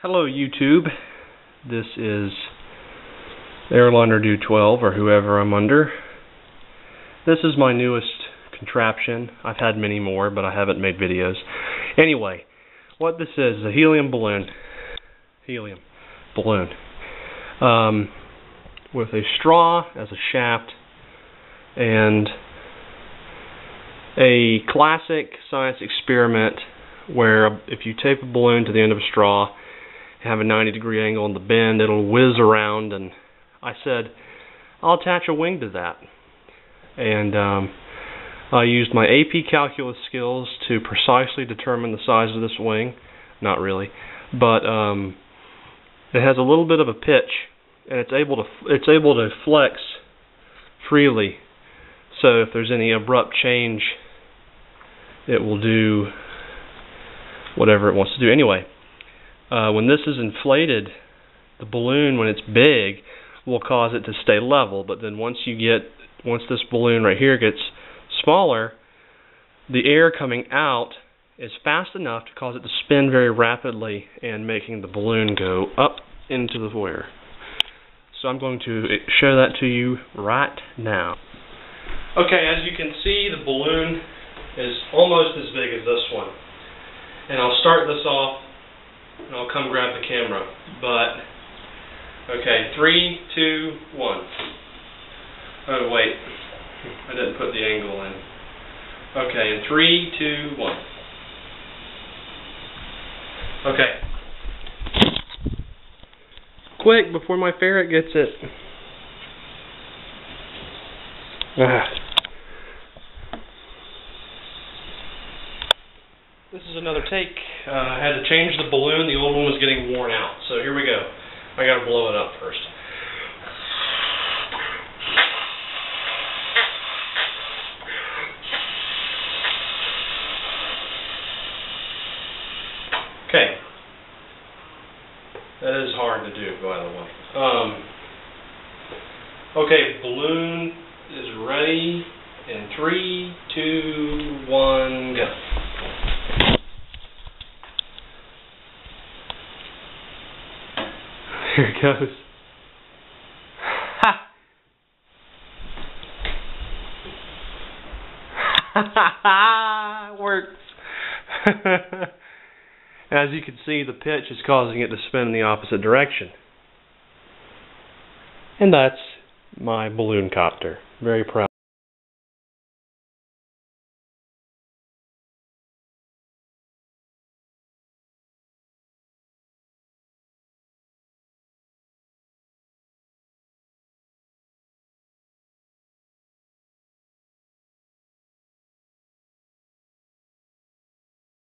Hello YouTube, this is Airliner Dude 12 or whoever I'm under. This is my newest contraption. I've had many more but I haven't made videos. Anyway, what this is, is a helium balloon. Helium balloon. Um, with a straw as a shaft and a classic science experiment where if you tape a balloon to the end of a straw have a 90 degree angle in the bend, it'll whiz around. And I said, I'll attach a wing to that. And um, I used my AP calculus skills to precisely determine the size of this wing. Not really, but um, it has a little bit of a pitch, and it's able to it's able to flex freely. So if there's any abrupt change, it will do whatever it wants to do. Anyway, uh, when this is inflated, the balloon, when it's big, will cause it to stay level. But then once you get, once this balloon right here gets smaller, the air coming out is fast enough to cause it to spin very rapidly and making the balloon go up into the foyer. So I'm going to show that to you right now. Okay, as you can see, the balloon is almost as big as this one. And I'll start this off and I'll come grab the camera. But, okay, three, two, one. Oh, wait. I didn't put the angle in. Okay, in three, two, one. Okay. Quick, before my ferret gets it. Ah. This is another take. Uh, I had to change the balloon. The old one was getting worn out. So here we go. I got to blow it up first. Okay. That is hard to do, by the way. Um, okay, balloon is ready in three, two, one, go. Here it goes. Ha! Works. As you can see, the pitch is causing it to spin in the opposite direction. And that's my balloon copter. Very proud.